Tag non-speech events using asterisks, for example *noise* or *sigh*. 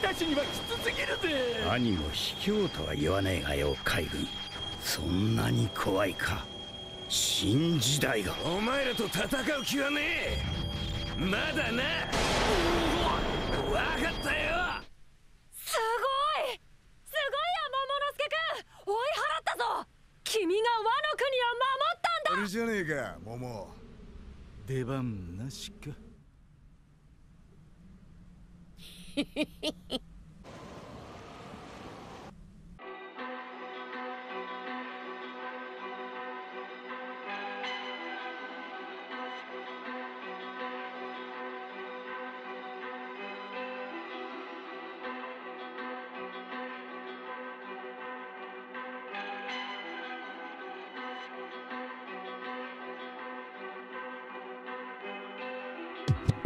たちにはきつすぎるぜ。兄も卑怯とは言わねえがよ海軍。そんなに怖いか。新時代が。お前らと戦う気はねえ。まだな。わかったよ。すごい。すごいや桃之助君追い払ったぞ。君がワノ国を守ったんだ。あれじゃねえか桃。出番なしか you *laughs*